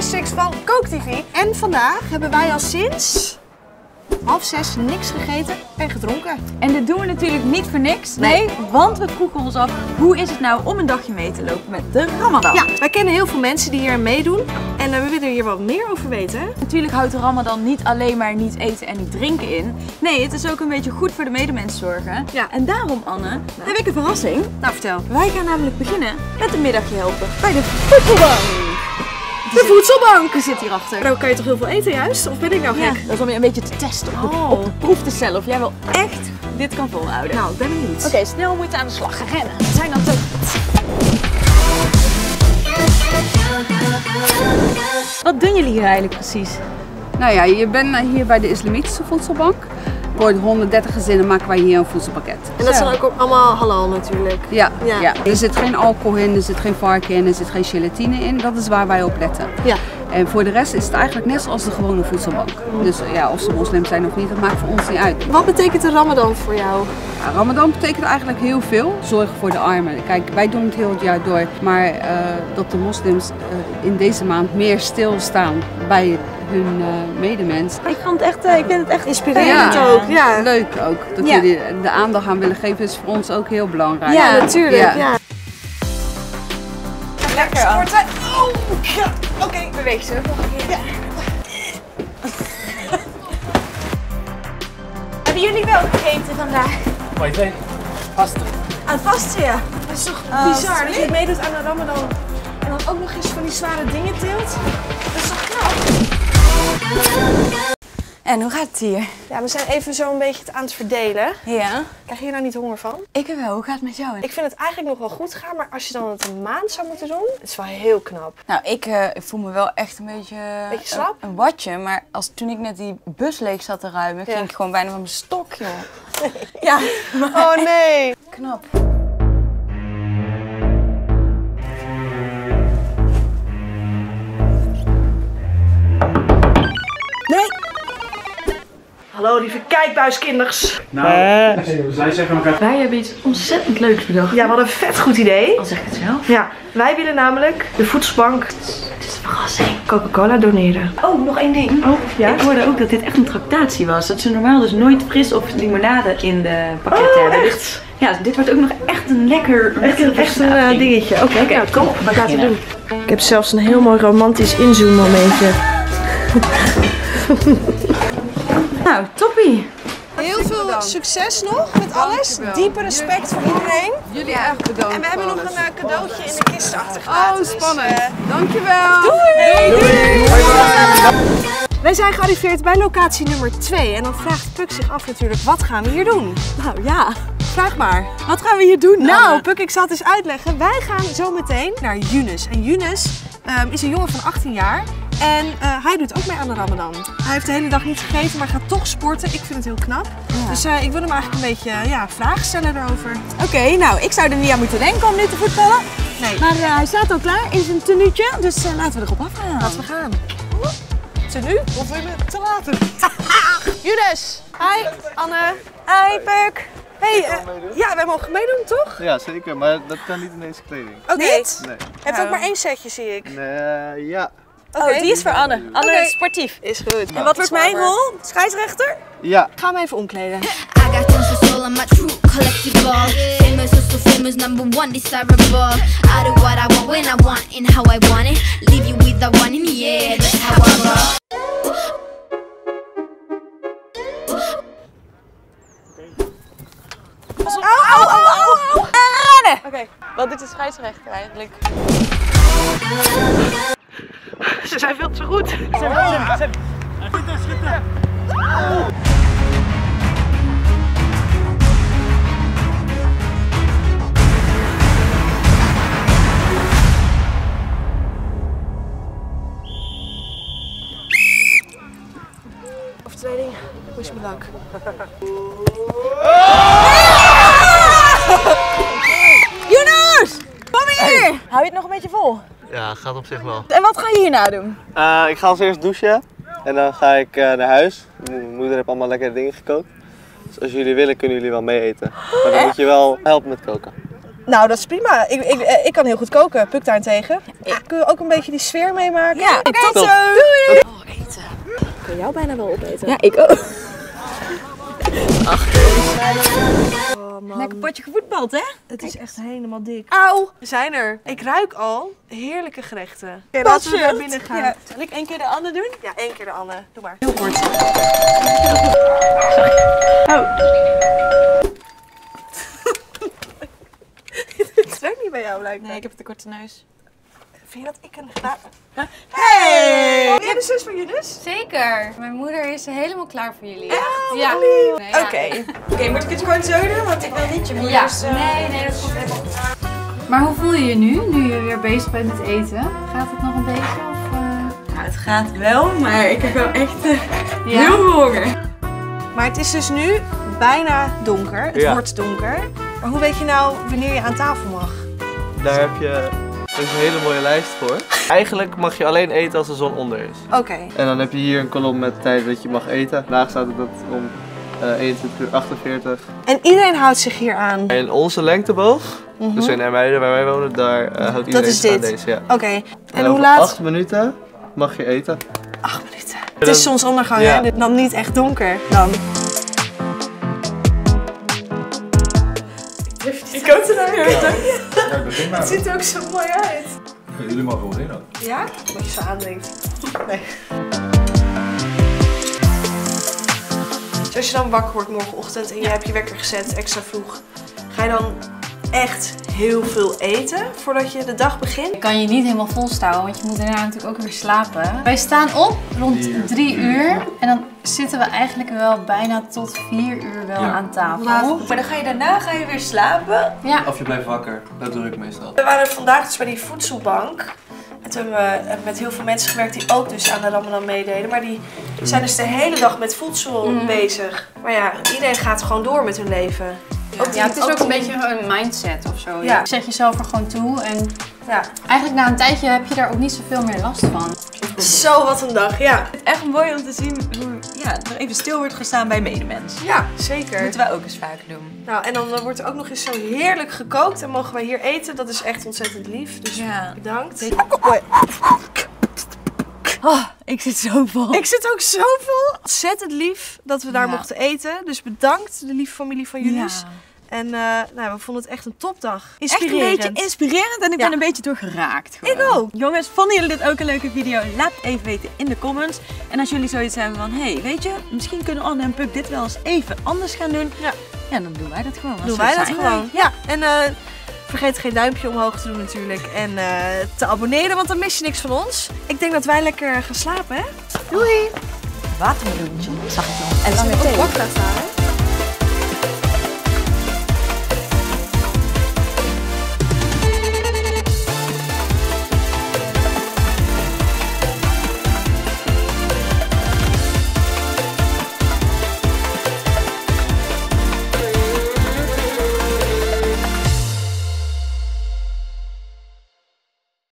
natuurlijk de kookfrissticks van KookTV. En vandaag hebben wij al sinds half zes niks gegeten en gedronken. En dit doen we natuurlijk niet voor niks. Nee. Nee, want we vroegen ons af, hoe is het nou om een dagje mee te lopen met de Ramadan? Ja, wij kennen heel veel mensen die hier aan meedoen. En eh, we willen hier wat meer over weten. Natuurlijk houdt de Ramadan niet alleen maar niet eten en niet drinken in. Nee, het is ook een beetje goed voor de medemens zorgen. Ja. En daarom, Anne, heb ik een verrassing. Nou, vertel. Wij gaan namelijk beginnen met een middagje helpen bij de voedselbank. De voedselbank! Die zit hierachter. Dan kan je toch heel veel eten juist? Of ben ik nou Ja, gek? dat is om je een beetje te testen, op de, Oh. op de proef te stellen of jij wel echt dit kan volhouden. Nou, ik ben benieuwd. Oké, snel moeten aan de slag gaan rennen. We zijn dan te... Wat doen jullie hier eigenlijk precies? Nou ja, je bent hier bij de Islamitische Voedselbank. Voor de 130 gezinnen maken wij hier een voedselpakket. En dat zijn ook allemaal halal natuurlijk. Ja, Ja. ja. er zit geen alcohol in, er zit geen varken in, er zit geen gelatine in. Dat is waar wij op letten. Ja. En voor de rest is het eigenlijk net zoals de gewone voedselbank. Dus ja, of ze moslim zijn of niet, dat maakt voor ons niet uit. Wat betekent de Ramadan voor jou? Ja, Ramadan betekent eigenlijk heel veel. Zorgen voor de armen. Kijk, wij doen het heel het jaar door. Maar eh, dat de moslims eh, in deze maand meer stilstaan bij hun eh, medemens. Ik, vond het echt, eh, ik vind het echt Inspirerend Ja. ook. Ja, Leuk ook. Dat Ja. jullie de aandacht aan willen geven is voor ons ook heel belangrijk. Ja, natuurlijk. Ja. Ja. lekker. Sporten. Oh, ja. Oké, beweeg ze. Nog een keer. Hebben jullie wel gegeten vandaag? Maar je vasten. Aan het vasten, ja. Dat is toch Oh, bizar dat je meedoet aan de Ramadan en dan ook nog eens van die zware dingen tilt? Dat is toch knap? En hoe gaat het hier? Ja, we zijn even zo een beetje het aan het verdelen. Ja. Krijg je nou niet honger van? Ik wel. Hoe gaat het met jou? Ik vind het eigenlijk nog wel goed gaan, maar als je dan het een maand zou moeten doen, het is wel heel knap. Nou, ik, eh, ik voel me wel echt een beetje... Beetje slap? Een, een watje, maar als, toen ik net die bus leeg zat te ruimen, Ja. ging ik gewoon bijna van mijn stok, joh. Ja, maar Oh nee! knap. Hallo lieve kijkbuiskinders. Nou, zij zeggen elkaar. Wij hebben iets ontzettend leuks bedacht. Ja, wat een vet goed idee. Al zeg ik het zelf. Ja, wij willen namelijk de voedselbank Het is een verrassing. Coca-Cola doneren. Oh, nog één ding. Oh, Ja? Ik hoorde ook dat dit echt een tractatie was. Dat ze normaal dus nooit fris of limonade in de pakketten Oh, hebben. Dus echt? ja, dit wordt ook nog echt een lekker... Echt een, echt een eh, dingetje. Oké, nou kom op, we gaan het doen. Ik heb zelfs een heel mooi romantisch inzoom momentje. Nou, toppie. Heel veel succes nog met alles. Diepe respect voor iedereen. Jullie echt bedankt. En we hebben nog een eh, cadeautje in de kist achtergelaten. Oh, dus, spannend. eh, Dankjewel. Wij zijn gearriveerd bij locatie nummer 2 en dan vraagt Puk zich af natuurlijk, wat gaan we hier doen? Nou ja, Vraag maar. wat gaan we hier doen? Nou, Puk, ik zal het eens uitleggen. Wij gaan zo meteen naar Yunus. En Yunus ehm, is een jongen van 18 jaar en eh, hij doet ook mee aan de Ramadan. Hij heeft de hele dag niet gegeten, maar gaat toch sporten. Ik vind het heel knap. Dus eh, ik wil hem eigenlijk een beetje ja, vragen stellen erover. Oké, nou, ik zou er niet aan moeten denken om nu te voetballen. Nee, Maar eh, hij staat al klaar in zijn tenuutje, dus eh, laten we erop afgaan. laten we gaan. Te nu? Of wil je te later? Yunus! Hi, Anne. Hi, Puk. Hey, eh, ja, wij mogen meedoen, toch? Ja, zeker, maar dat kan niet in deze kleding. Oké. Niet? Nee. Je hebt ook maar één setje, zie ik. Nee, ja. Oké. Oh, die is voor Anne. Anne is sportief. Is goed. En wat wordt mijn rol? Scheidsrechter? Ja. Ga me even omkleden. I got tons of soul, I'm a true collectible. Famous, also famous, number one desirable. I do what I want when I want and how I want it. Leave you with the one in the air, that's how I roll. Rennen! Oké. Wat doet de scheidsrechter eigenlijk? Ze zijn veel te goed. Overtreding. Wish me luck. Yunus! Kom hier! Hou je het nog een beetje vol? Ja, gaat op zich wel. En wat ga je hierna doen? Eh, ik ga als eerst douchen en dan ga ik eh, naar huis. Mijn moeder heeft allemaal lekkere dingen gekookt. Dus als jullie willen, kunnen jullie wel mee eten. Maar dan moet je wel helpen met koken. Nou, dat is prima. Ik, ik, eh, ik kan heel goed koken. Puk daarentegen. Kun je ook een beetje die sfeer meemaken? Ja, Oké, tot zo. Doei! Oh, eten. Ik kan jou bijna wel opeten. Ja, ik ook. Oh, man. Lekker potje gevoetbald, hè? Het is echt helemaal dik. Auw! We zijn er. Ik ruik al heerlijke gerechten. Oké, laten we naar binnen gaan. Ja. Zal ik één keer de ander doen? Ja, één keer de Anne. Doe maar. Heel kort. Oh. Het werkt niet bij jou, lijkt me. Nee, ik heb de korte neus. Vind je dat ik een Hey! Ben jij de zus van Junus? Zeker. Mijn moeder is helemaal klaar voor jullie. Ja. lief. Nee, ja. Oké. Oké, moet ik het gewoon zo doen? Want ik wil niet je moeder. Ja, nee, nee, dat komt helemaal goed. Maar hoe voel je je nu, nu je weer bezig bent met eten? Gaat het nog een beetje? Of, eh? Ja, het gaat wel, maar ik heb wel echt eh, Ja? heel veel honger. Maar het is dus nu bijna donker. Het Ja. wordt donker. Maar hoe weet je nou wanneer je aan tafel mag? Daar heb je dus een hele mooie lijst voor. Eigenlijk mag je alleen eten als de zon onder is. Oké. En dan heb je hier een kolom met tijd dat je mag eten. Vandaag staat het dat om eh 21 uur 48. En iedereen houdt zich hier aan. En onze lengteboog, dus in Ermuiden waar wij wonen, daar eh, houdt iedereen Mhm. is zich aan dit. deze. Ja. Oké. En, En hoe laat? acht minuten mag je eten. Acht minuten. Het is zonsondergang, Ja. hè? Dan niet echt donker. Dan. Ik hoop het nou begin maar. Het ziet er ook zo mooi uit. Jullie mogen wel in ook. Ja? Wat je zo aandenkt. Nee. Dus als je dan wakker wordt morgenochtend en je hebt je wekker gezet extra vroeg, ga je dan echt heel veel eten voordat je de dag begint? Ik kan je niet helemaal volstouwen, want je moet daarna natuurlijk ook weer slapen. Wij staan op rond drie uur en dan zitten we eigenlijk wel bijna tot vier uur wel Ja. aan tafel. Maar dan ga je daarna ga je weer slapen. Ja, Of je blijft wakker, dat doe ik meestal. We waren vandaag dus bij die voedselbank. En toen hebben we met heel veel mensen gewerkt die ook dus aan de Ramadan meededen. Maar die zijn dus de hele dag met voedsel bezig. Maar ja, iedereen gaat gewoon door met hun leven. Ook ja het is ook een beetje een mindset of zo. Ja. Je zet jezelf er gewoon toe en Ja. eigenlijk na een tijdje heb je daar ook niet zoveel meer last van. Zo, wat een dag. Ja, Het is echt mooi om te zien hoe ja, er even stil wordt gestaan bij medemens. ja Dat zeker. moeten wij ook eens vaker doen. Nou, en dan wordt er ook nog eens zo heerlijk gekookt. En mogen wij hier eten. Dat is echt ontzettend lief. Dus Ja. bedankt. Oh, ik zit zo vol. Ik zit ook zo vol. Ontzettend lief dat we daar Ja. mochten eten. Dus bedankt, de lieve familie van Julius. Ja. En eh, nou, we vonden het echt een topdag. Echt een Inspirerend. beetje inspirerend en ik Ja. ben een beetje door geraakt. gewoon. Ik ook. Jongens, vonden jullie dit ook een leuke video? Laat het even weten in de comments. En als jullie zoiets hebben van, hé, hey, weet je, misschien kunnen Anne en Puk dit wel eens even anders gaan doen. Ja. Ja, dan doen wij dat gewoon. Doen wij dat gewoon. Ja, en eh, vergeet geen duimpje omhoog te doen natuurlijk. En eh, te abonneren, want dan mis je niks van ons. Ik denk dat wij lekker gaan slapen, hè? Doei! Watermeloentje, zag ik nog. En lange thee. Wakker staan, hè?